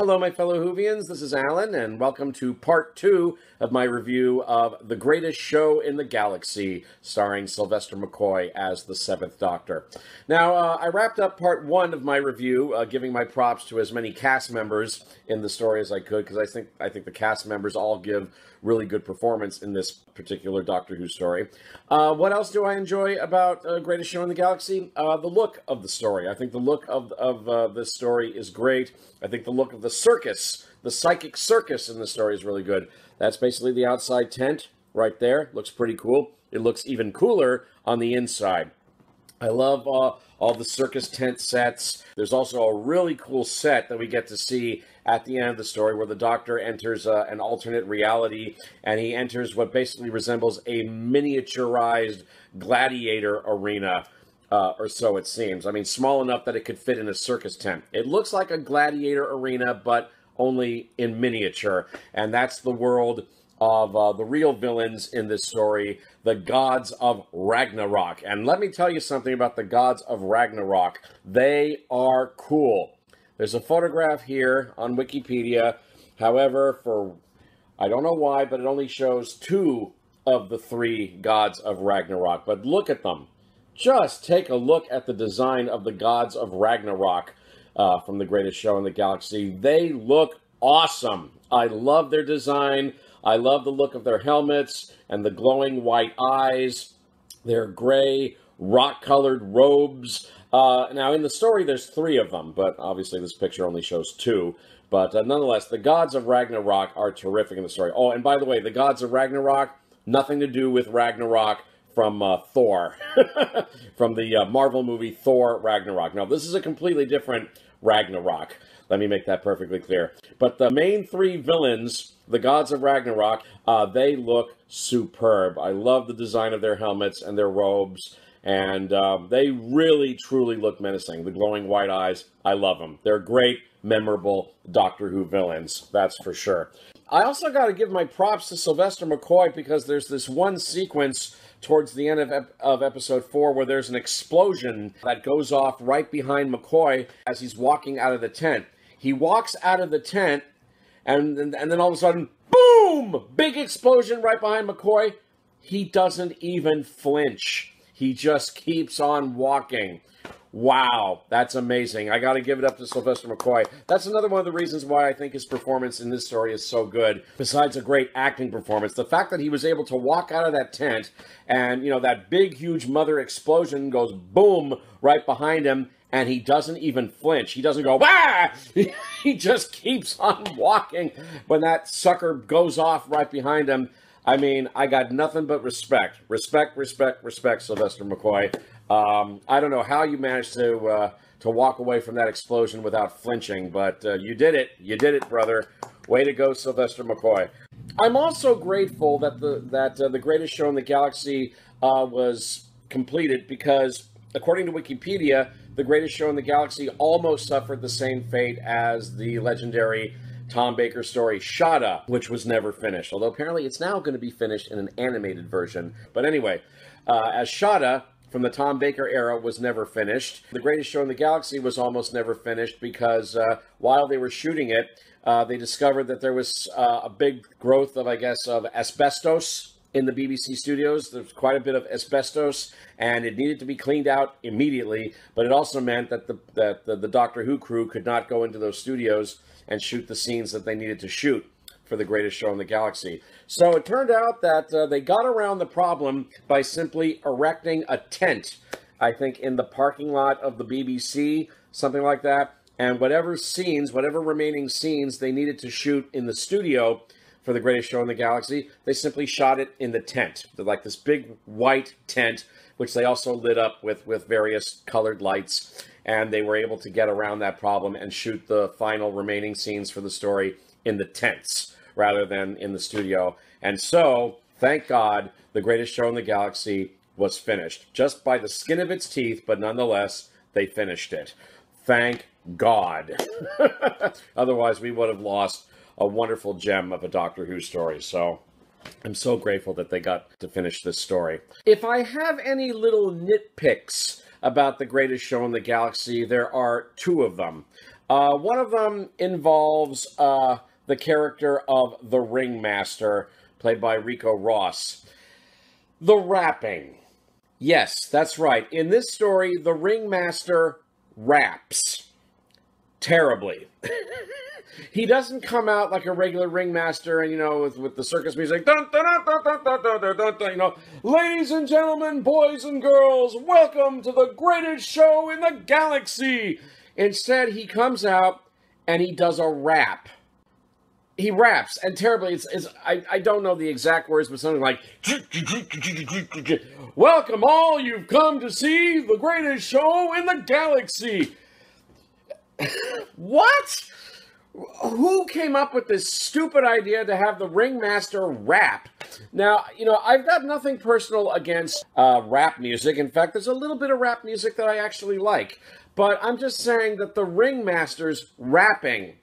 Hello, my fellow Whovians. This is Alan, and welcome to part two of my review of The Greatest Show in the Galaxy, starring Sylvester McCoy as the Seventh Doctor. Now, uh, I wrapped up part one of my review, uh, giving my props to as many cast members in the story as I could, because I think I think the cast members all give really good performance in this particular Doctor Who story. Uh, what else do I enjoy about uh, Greatest Show in the Galaxy? Uh, the look of the story. I think the look of of uh, this story is great. I think the look of the circus, the psychic circus in the story is really good. That's basically the outside tent right there. Looks pretty cool. It looks even cooler on the inside. I love uh, all the circus tent sets. There's also a really cool set that we get to see at the end of the story where the doctor enters uh, an alternate reality and he enters what basically resembles a miniaturized gladiator arena. Uh, or so it seems. I mean, small enough that it could fit in a circus tent. It looks like a gladiator arena, but only in miniature. And that's the world of uh, the real villains in this story, the gods of Ragnarok. And let me tell you something about the gods of Ragnarok. They are cool. There's a photograph here on Wikipedia. However, for I don't know why, but it only shows two of the three gods of Ragnarok. But look at them. Just take a look at the design of the gods of Ragnarok uh, from the greatest show in the galaxy. They look awesome. I love their design. I love the look of their helmets and the glowing white eyes, their gray, rock colored robes. Uh, now, in the story, there's three of them, but obviously this picture only shows two. But uh, nonetheless, the gods of Ragnarok are terrific in the story. Oh, and by the way, the gods of Ragnarok, nothing to do with Ragnarok from uh, Thor, from the uh, Marvel movie Thor Ragnarok. Now, this is a completely different Ragnarok. Let me make that perfectly clear. But the main three villains, the gods of Ragnarok, uh, they look superb. I love the design of their helmets and their robes, and uh, they really, truly look menacing. The glowing white eyes, I love them. They're great, memorable Doctor Who villains, that's for sure. I also got to give my props to Sylvester McCoy because there's this one sequence towards the end of, ep- of episode four where there's an explosion that goes off right behind McCoy as he's walking out of the tent. He walks out of the tent, and, and, and then all of a sudden, boom! Big explosion right behind McCoy. He doesn't even flinch. He just keeps on walking. Wow, that's amazing. I got to give it up to Sylvester McCoy. That's another one of the reasons why I think his performance in this story is so good. Besides a great acting performance, the fact that he was able to walk out of that tent and, you know, that big, huge mother explosion goes boom right behind him and he doesn't even flinch. He doesn't go, ah! he just keeps on walking when that sucker goes off right behind him. I mean, I got nothing but respect. Respect, respect, respect, Sylvester McCoy. Um, I don't know how you managed to uh, to walk away from that explosion without flinching, but uh, you did it. You did it, brother. Way to go, Sylvester McCoy. I'm also grateful that the that uh, the greatest show in the galaxy uh, was completed because, according to Wikipedia, the greatest show in the galaxy almost suffered the same fate as the legendary Tom Baker story Shada, which was never finished. Although apparently it's now going to be finished in an animated version. But anyway, uh, as Shada from the Tom Baker era was never finished. The Greatest Show in the Galaxy was almost never finished because uh, while they were shooting it, uh, they discovered that there was uh, a big growth of, I guess, of asbestos in the BBC studios. There's quite a bit of asbestos, and it needed to be cleaned out immediately. But it also meant that the that the, the Doctor Who crew could not go into those studios and shoot the scenes that they needed to shoot for the greatest show in the galaxy. So it turned out that uh, they got around the problem by simply erecting a tent, I think, in the parking lot of the BBC, something like that. And whatever scenes, whatever remaining scenes they needed to shoot in the studio for the greatest show in the galaxy, they simply shot it in the tent. They're like this big white tent, which they also lit up with, with various colored lights. And they were able to get around that problem and shoot the final remaining scenes for the story in the tents rather than in the studio. And so, thank God, the greatest show in the galaxy was finished. Just by the skin of its teeth, but nonetheless, they finished it. Thank God. Otherwise, we would have lost a wonderful gem of a Doctor Who story. So, I'm so grateful that they got to finish this story. If I have any little nitpicks about the greatest show in the galaxy, there are two of them. Uh, one of them involves uh, the character of the Ringmaster, played by Ricco Ross. The rapping. Yes, that's right. In this story, the Ringmaster raps terribly. he doesn't come out like a regular ringmaster and you know with, with the circus music. Dun, dun, dun, you know. Ladies and gentlemen boys and girls welcome to the greatest show in the galaxy. Instead he comes out and he does a rap. He raps and terribly it's, it's I, I don't know the exact words but something like welcome all you've come to see the greatest show in the galaxy. What who came up with this stupid idea to have the ringmaster rap? Now, you know, I've got nothing personal against uh, rap music. In fact, there's a little bit of rap music that I actually like. But I'm just saying that the ringmaster's rapping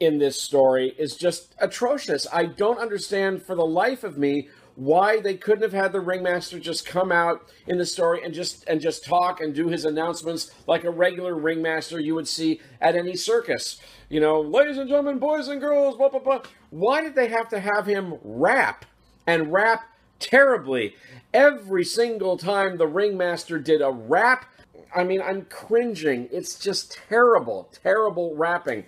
in this story is just atrocious. I don't understand for the life of me why they couldn't have had the ringmaster just come out in the story and just and just talk and do his announcements like a regular ringmaster you would see at any circus. You know, ladies and gentlemen, boys and girls, blah blah blah. Why did they have to have him rap and rap terribly every single time the ringmaster did a rap? I mean, I'm cringing. It's just terrible, terrible rapping.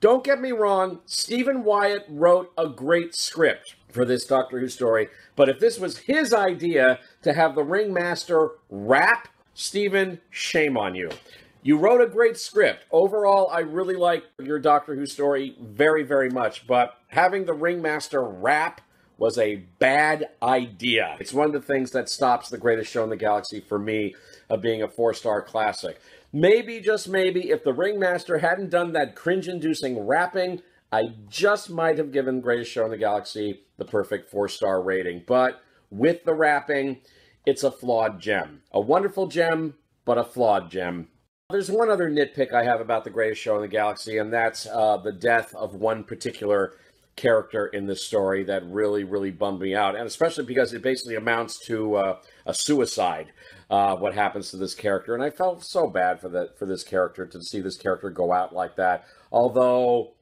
Don't get me wrong, Stephen Wyatt wrote a great script for this Doctor Who story. But if this was his idea to have the ringmaster rap, Stephen, shame on you. You wrote a great script. Overall, I really like your Doctor Who story very, very much. But having the ringmaster rap was a bad idea. It's one of the things that stops the greatest show in the galaxy for me of being a four star classic. Maybe, just maybe, if the ringmaster hadn't done that cringe inducing rapping, I just might have given The Greatest Show in the Galaxy the perfect four star rating. But with the rapping, it's a flawed gem. A wonderful gem, but a flawed gem. There's one other nitpick I have about the Greatest Show in the Galaxy, and that's uh, the death of one particular character in this story that really, really bummed me out, and especially because it basically amounts to uh, a suicide. Uh, what happens to this character, and I felt so bad for that for this character to see this character go out like that. Although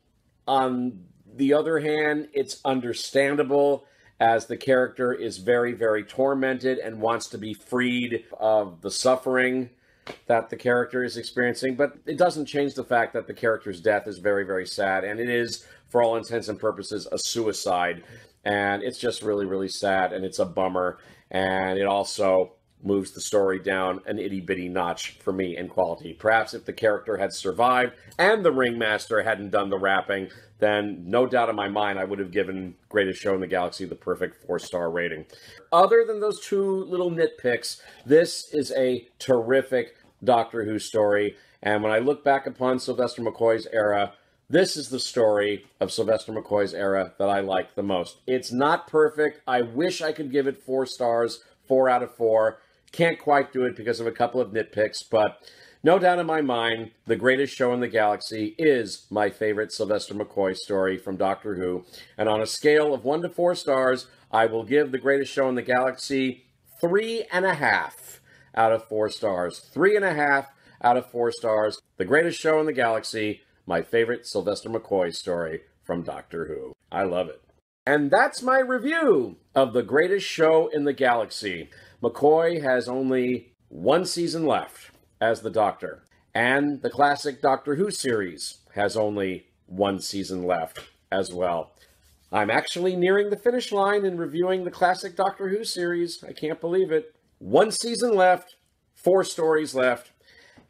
on the other hand, it's understandable as the character is very, very tormented and wants to be freed of the suffering that the character is experiencing. But it doesn't change the fact that the character's death is very, very sad. And it is, for all intents and purposes, a suicide. And it's just really, really sad. And it's a bummer. And it also moves the story down an itty bitty notch for me in quality. Perhaps if the character had survived and the ringmaster hadn't done the rapping, then no doubt in my mind I would have given Greatest Show in the Galaxy the perfect four star rating. Other than those two little nitpicks, this is a terrific Doctor Who story. And when I look back upon Sylvester McCoy's era, this is the story of Sylvester McCoy's era that I like the most. It's not perfect. I wish I could give it four stars, four out of four. Can't quite do it because of a couple of nitpicks, but no doubt in my mind, the greatest show in the galaxy is my favorite Sylvester McCoy story from Doctor Who. And on a scale of one to four stars, I will give the greatest show in the galaxy three and a half out of four stars. Three and a half out of four stars. The greatest show in the galaxy, my favorite Sylvester McCoy story from Doctor Who. I love it. And that's my review of the greatest show in the galaxy. McCoy has only one season left as the Doctor, and the classic Doctor Who series has only one season left as well. I'm actually nearing the finish line in reviewing the classic Doctor Who series. I can't believe it. One season left, four stories left.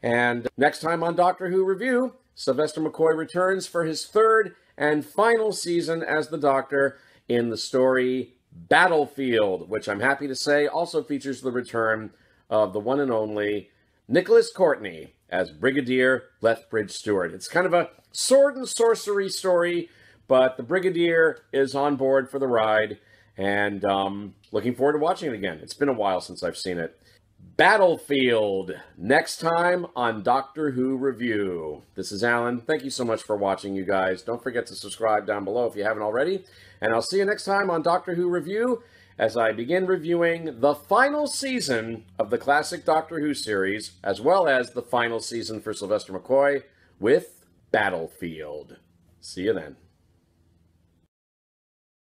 And next time on Doctor Who Review, Sylvester McCoy returns for his third and final season as the Doctor in the story Battlefield, which I'm happy to say also features the return of the one and only Nicholas Courtney as Brigadier Lethbridge Stewart. It's kind of a sword and sorcery story, but the Brigadier is on board for the ride, and um, looking forward to watching it again. It's been a while since I've seen it. Battlefield, next time on Doctor Who Review. This is Alan. Thank you so much for watching, you guys. Don't forget to subscribe down below if you haven't already. And I'll see you next time on Doctor Who Review as I begin reviewing the final season of the classic Doctor Who series, as well as the final season for Sylvester McCoy with battlefield. See you then.